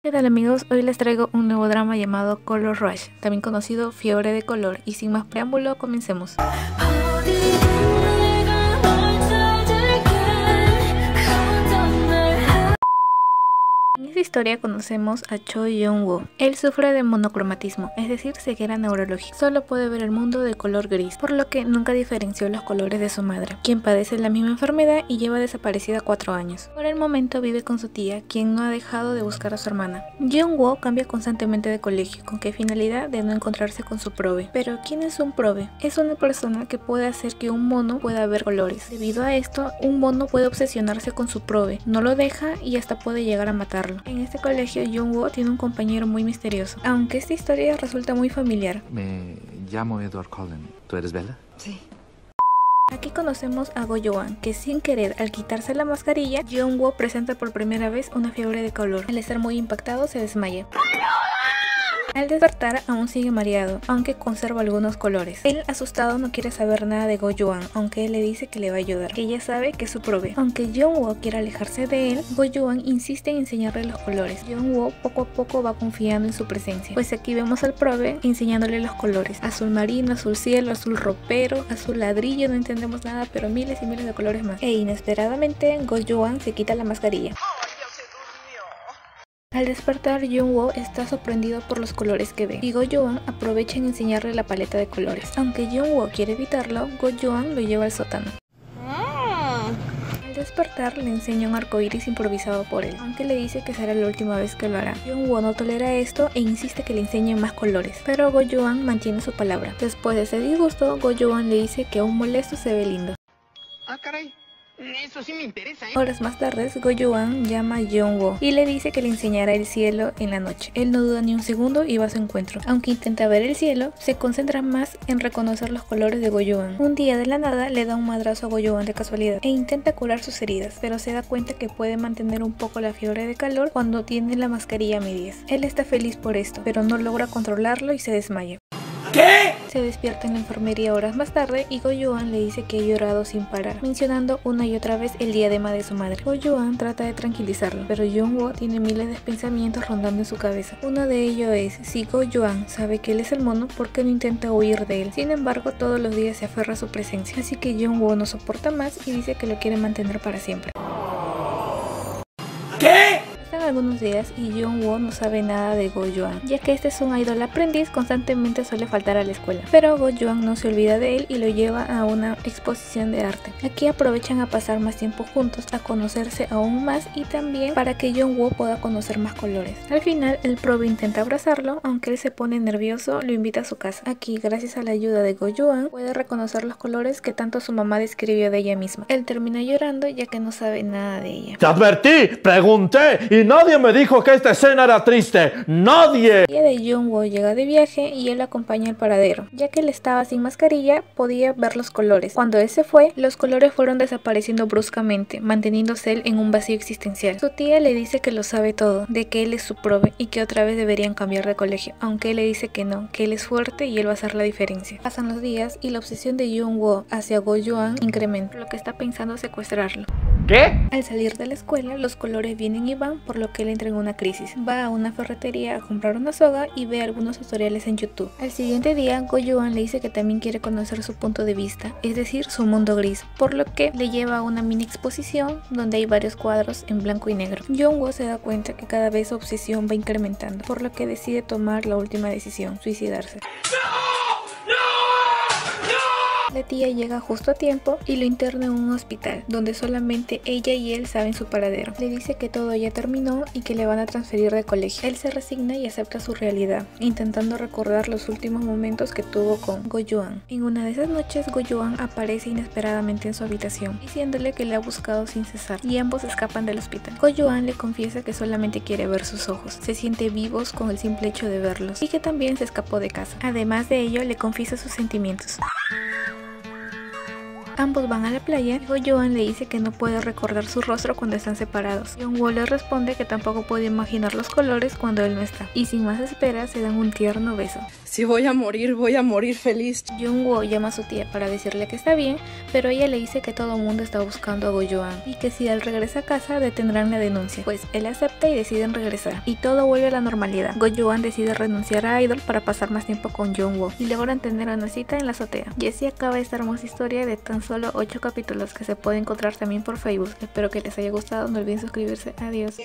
¿Qué tal amigos? Hoy les traigo un nuevo drama llamado Color Rush, también conocido Fiebre de Color, y sin más preámbulo, comencemos. Historia conocemos a Choi Young-woo. Él sufre de monocromatismo, es decir, ceguera neurológica. Solo puede ver el mundo de color gris, por lo que nunca diferenció los colores de su madre, quien padece la misma enfermedad y lleva desaparecida cuatro años. Por el momento vive con su tía, quien no ha dejado de buscar a su hermana. Young-woo cambia constantemente de colegio, con qué finalidad de no encontrarse con su prove. Pero ¿quién es un prove? Es una persona que puede hacer que un mono pueda ver colores. Debido a esto, un mono puede obsesionarse con su prove, no lo deja y hasta puede llegar a matarlo. Este colegio, Jung-woo tiene un compañero muy misterioso, aunque esta historia resulta muy familiar. Me llamo Edward Cullen. ¿Tú eres Bella? Sí. Aquí conocemos a Go Yoan, que sin querer al quitarse la mascarilla, Jung-woo presenta por primera vez una fiebre de color. Al estar muy impactado se desmaya. Al despertar aún sigue mareado, aunque conserva algunos colores. Él asustado no quiere saber nada de Go Yuan, aunque él le dice que le va a ayudar, que ya sabe que es su prove. Aunque Woo quiere alejarse de él, Go Yuan insiste en enseñarle los colores. Woo poco a poco va confiando en su presencia, pues aquí vemos al prove enseñándole los colores. Azul marino, azul cielo, azul ropero, azul ladrillo, no entendemos nada, pero miles y miles de colores más. E inesperadamente Go Yuan se quita la mascarilla. Al despertar, Jung-woo está sorprendido por los colores que ve, y Go-yoon aprovecha en enseñarle la paleta de colores. Aunque Jung-woo quiere evitarlo, Go-yoon lo lleva al sótano. Al despertar, le enseña un arco iris improvisado por él, aunque le dice que será la última vez que lo hará. Jung-woo no tolera esto e insiste que le enseñe más colores, pero Go-yoon mantiene su palabra. Después de ese disgusto, Go-yoon le dice que aún molesto se ve lindo. Eso sí me interesa, ¿eh? Horas más tarde, Go-Yuan llama a Jung-woo y le dice que le enseñará el cielo en la noche. Él no duda ni un segundo y va a su encuentro. Aunque intenta ver el cielo, se concentra más en reconocer los colores de Go-Yuan. Un día de la nada le da un madrazo a Go-Yuan de casualidad e intenta curar sus heridas, pero se da cuenta que puede mantener un poco la fiebre de calor cuando tiene la mascarilla a medias. Él está feliz por esto, pero no logra controlarlo y se desmaya. ¿Qué? Se despierta en la enfermería horas más tarde y Go-Yuan le dice que ha llorado sin parar, mencionando una y otra vez el diadema de su madre. Go-Yuan trata de tranquilizarlo, pero Jung-woo tiene miles de pensamientos rondando en su cabeza. Uno de ellos es, si Go-Yuan sabe que él es el mono, ¿por qué no intenta huir de él? Sin embargo, todos los días se aferra a su presencia, así que Jung-woo no soporta más y dice que lo quiere mantener para siempre. Algunos días y Jung-woo no sabe nada de Go-Yuan, ya que este es un idol aprendiz, constantemente suele faltar a la escuela. Pero Go-Yuan no se olvida de él y lo lleva a una exposición de arte. Aquí aprovechan a pasar más tiempo juntos, a conocerse aún más y también para que Jung-woo pueda conocer más colores. Al final, el probe intenta abrazarlo, aunque él se pone nervioso, lo invita a su casa. Aquí, gracias a la ayuda de Go-Yuan, puede reconocer los colores que tanto su mamá describió de ella misma. Él termina llorando ya que no sabe nada de ella. ¡Te advertí! ¡Pregunté! ¡Y no Nadie me dijo que esta escena era triste. ¡Nadie! El día de Jungwoo llega de viaje y él acompaña al paradero. Ya que él estaba sin mascarilla, podía ver los colores. Cuando él se fue, los colores fueron desapareciendo bruscamente, manteniéndose él en un vacío existencial. Su tía le dice que lo sabe todo, de que él es su prove y que otra vez deberían cambiar de colegio, aunque él le dice que no, que él es fuerte y él va a hacer la diferencia. Pasan los días y la obsesión de Jungwoo hacia Go Yuan incrementa, lo que está pensando secuestrarlo. ¿Qué? Al salir de la escuela, los colores vienen y van, por lo que él entra en una crisis. Va a una ferretería a comprar una soga y ve algunos tutoriales en YouTube. Al siguiente día, Goyuan le dice que también quiere conocer su punto de vista, es decir, su mundo gris, por lo que le lleva a una mini exposición donde hay varios cuadros en blanco y negro. Jungwoo se da cuenta que cada vez su obsesión va incrementando, por lo que decide tomar la última decisión, suicidarse. La tía llega justo a tiempo y lo interna en un hospital, donde solamente ella y él saben su paradero. Le dice que todo ya terminó y que le van a transferir de colegio. Él se resigna y acepta su realidad, intentando recordar los últimos momentos que tuvo con Goyuan. En una de esas noches, Goyuan aparece inesperadamente en su habitación, diciéndole que le ha buscado sin cesar, y ambos escapan del hospital. Goyuan le confiesa que solamente quiere ver sus ojos, se siente vivos con el simple hecho de verlos, y que también se escapó de casa. Además de ello, le confiesa sus sentimientos. Ambos van a la playa. Go Joan le dice que no puede recordar su rostro cuando están separados. Jungwoo le responde que tampoco puede imaginar los colores cuando él no está. Y sin más espera se dan un tierno beso. Si voy a morir, voy a morir feliz. Jungwoo llama a su tía para decirle que está bien, pero ella le dice que todo el mundo está buscando a Go Joan y que si él regresa a casa detendrán la denuncia. Pues él acepta y deciden regresar. Y todo vuelve a la normalidad. Go Joan decide renunciar a Idol para pasar más tiempo con Jungwoo y logran tener una cita en la azotea. Y así acaba esta hermosa historia de tan solo 8 capítulos que se puede encontrar también por Facebook. Espero que les haya gustado, no olviden suscribirse. Adiós.